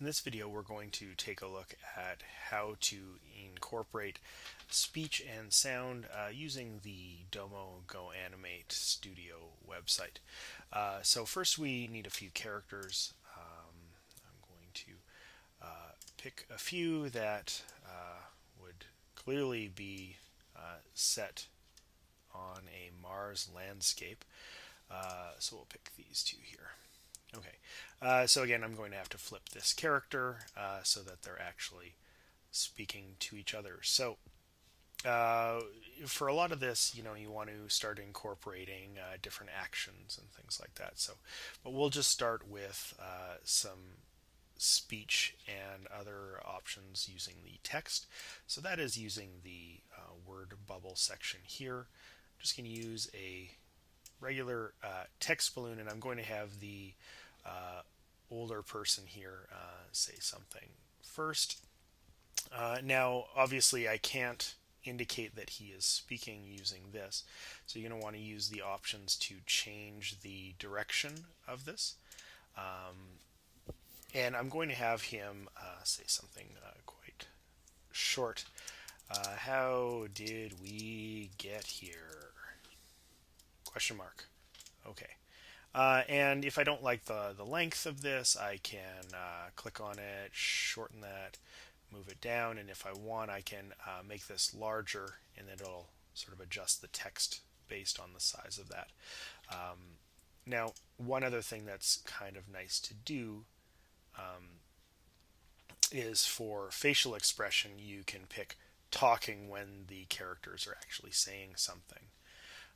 In this video we're going to take a look at how to incorporate speech and sound uh, using the Domo Go Animate Studio website. Uh, so first we need a few characters. Um, I'm going to uh, pick a few that uh, would clearly be uh, set on a Mars landscape. Uh, so we'll pick these two here. Okay, uh, so again, I'm going to have to flip this character uh, so that they're actually speaking to each other. So uh, for a lot of this, you know, you want to start incorporating uh, different actions and things like that. So, but we'll just start with uh, some speech and other options using the text. So that is using the uh, word bubble section here. I'm just going to use a regular uh, text balloon and I'm going to have the uh, older person here uh, say something first. Uh, now, obviously, I can't indicate that he is speaking using this, so you're going to want to use the options to change the direction of this. Um, and I'm going to have him uh, say something uh, quite short. how did we get here? Question mark. Okay. Uh, and if I don't like the, the length of this, I can uh, click on it, shorten that, move it down, and if I want, I can uh, make this larger, and then it'll sort of adjust the text based on the size of that. Um, now, one other thing that's kind of nice to do um, is for facial expression, you can pick talking when the characters are actually saying something.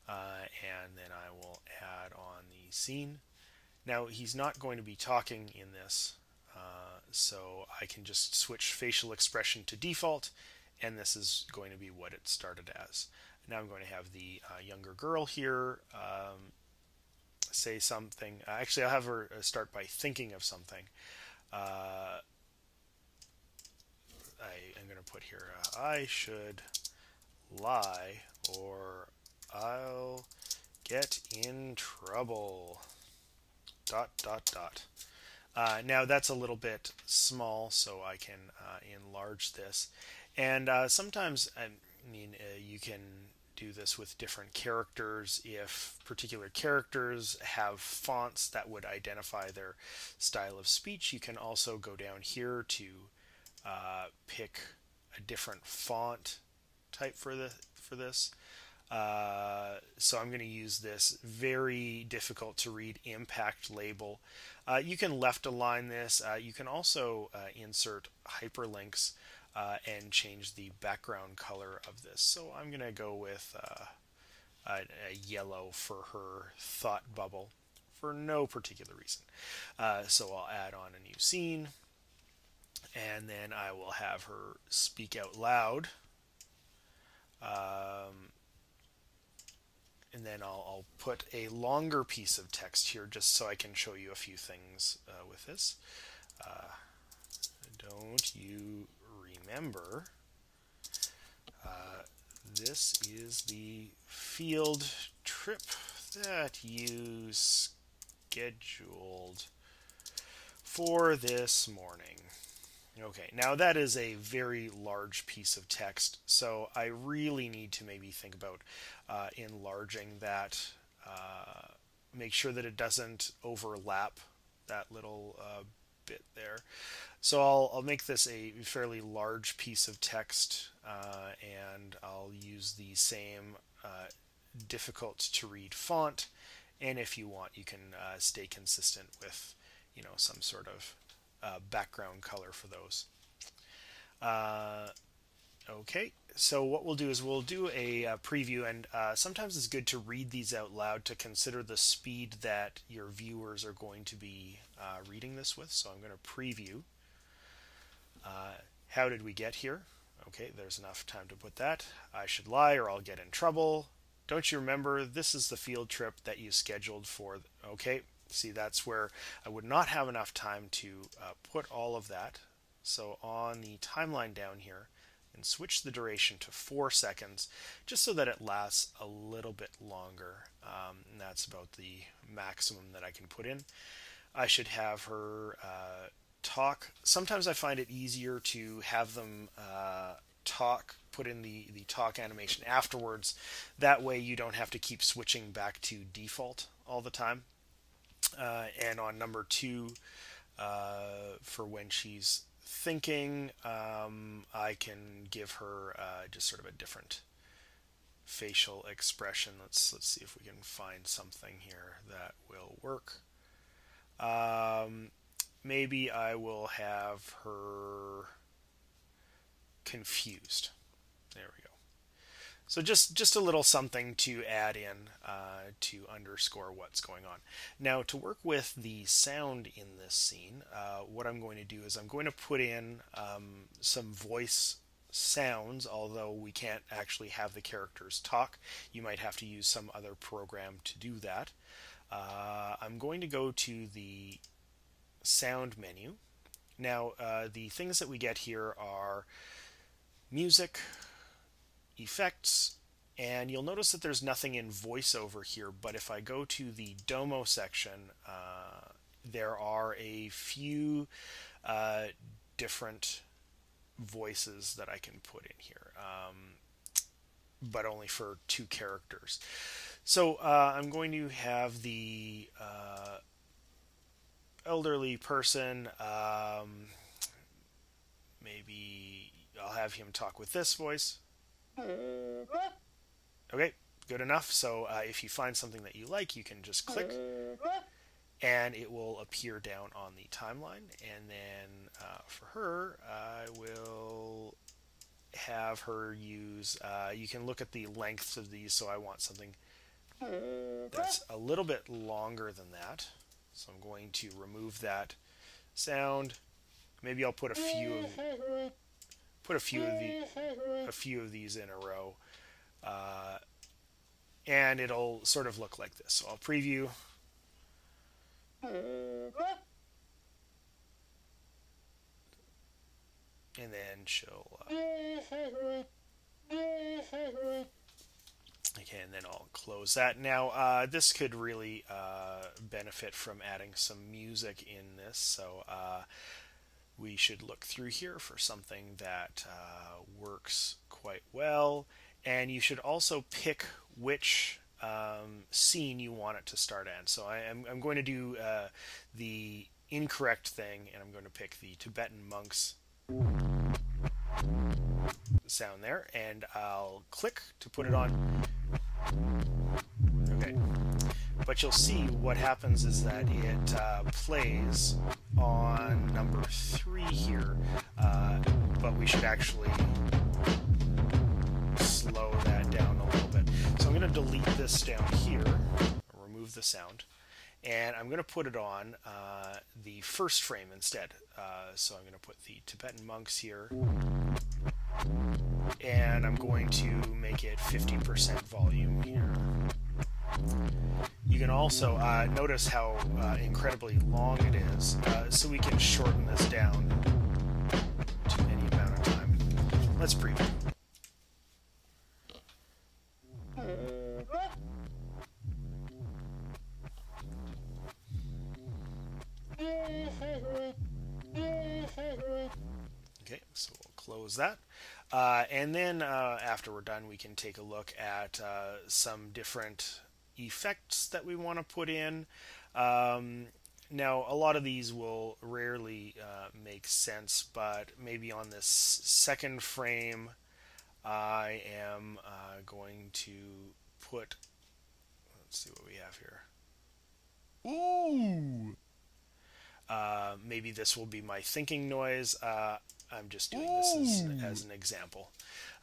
Uh, and then I will add on the scene. Now he's not going to be talking in this, uh, so I can just switch facial expression to default, and this is going to be what it started as. Now I'm going to have the uh, younger girl here um, say something. Uh, actually, I'll have her uh, start by thinking of something. Uh, I am going to put here, I should lie or I'll get in trouble. Dot, dot, dot. Uh, now that's a little bit small, so I can uh, enlarge this. And uh, sometimes, I mean, uh, you can do this with different characters. If particular characters have fonts that would identify their style of speech, you can also go down here to uh, pick a different font type for the for this. Uh, so I'm going to use this very difficult to read impact label. Uh, you can left align this. Uh, you can also uh, insert hyperlinks uh, and change the background color of this. So I'm going to go with a, a, yellow for her thought bubble for no particular reason. so I'll add on a new scene and then I will have her speak out loud. Um, and then I'll, I'll, put a longer piece of text here just so I can show you a few things uh, with this. Uh, don't you remember uh, this is the field trip that you scheduled for this morning. Okay, now that is a very large piece of text, so I really need to maybe think about uh, enlarging that. Uh, make sure that it doesn't overlap that little uh, bit there. So I'll, I'll make this a fairly large piece of text, uh, and I'll use the same uh, difficult to read font. And if you want, you can uh, stay consistent with, you know, some sort of uh, background color for those. Uh, okay, so what we'll do is we'll do a, a uh, preview, and uh, sometimes it's good to read these out loud to consider the speed that your viewers are going to be uh, reading this with. So I'm going to preview. Uh, how did we get here? Okay, there's enough time to put that. I should lie or I'll get in trouble. Don't you remember this is the field trip that you scheduled for? Okay, See, that's where I would not have enough time to uh, put all of that. So on the timeline down here, and switch the duration to four seconds, just so that it lasts a little bit longer. Um, and that's about the maximum that I can put in. I should have her uh, talk. Sometimes I find it easier to have them uh, talk, put in the, the talk animation afterwards. That way you don't have to keep switching back to default all the time. Uh, and on number two, uh, for when she's thinking, um, I can give her uh, just sort of a different facial expression. Let's let's see if we can find something here that will work. Um, maybe I will have her confused. There we go. So just just a little something to add in uh, to underscore what's going on. Now to work with the sound in this scene, uh, what I'm going to do is I'm going to put in um, some voice sounds, although we can't actually have the characters talk. You might have to use some other program to do that. Uh, I'm going to go to the sound menu. Now, uh, the things that we get here are music, effects, and you'll notice that there's nothing in voiceover here, but if I go to the Domo section, uh, there are a few uh, different voices that I can put in here, um, but only for two characters. So uh, I'm going to have the uh, elderly person, um, maybe I'll have him talk with this voice. Okay, good enough. So uh, if you find something that you like, you can just click and it will appear down on the timeline. And then uh, for her, I will have her use, uh, you can look at the lengths of these. So I want something that's a little bit longer than that. So I'm going to remove that sound. Maybe I'll put a few of, put a few of the a few of these in a row, uh, and it'll sort of look like this. So I'll preview. And then she'll. Uh, Okay, and then I'll close that. Now, uh, this could really uh, benefit from adding some music in this, so uh, we should look through here for something that uh, works quite well. And you should also pick which um, scene you want it to start in. So I am, I'm going to do uh, the incorrect thing, and I'm going to pick the Tibetan monks sound there, and I'll click to put it on Okay. But you'll see what happens is that it uh, plays on number three here, uh, but we should actually slow that down a little bit. So I'm going to delete this down here, remove the sound, and I'm going to put it on uh, the first frame instead. Uh, so I'm going to put the Tibetan monks here and I'm going to make it 50% volume here. Can also uh, notice how uh, incredibly long it is, uh, so we can shorten this down to any amount of time. Let's preview. Okay, so we'll close that. Uh, and then uh, after we're done, we can take a look at uh, some different effects that we want to put in. Um, now, a lot of these will rarely uh, make sense, but maybe on this second frame, I am uh, going to put. Let's see what we have here. Ooh! Uh, maybe this will be my thinking noise. Uh, I'm just doing this as, as an example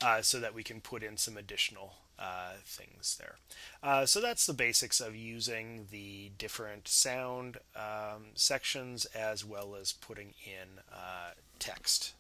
uh, so that we can put in some additional uh, things there. Uh, so that's the basics of using the different sound um, sections as well as putting in uh, text.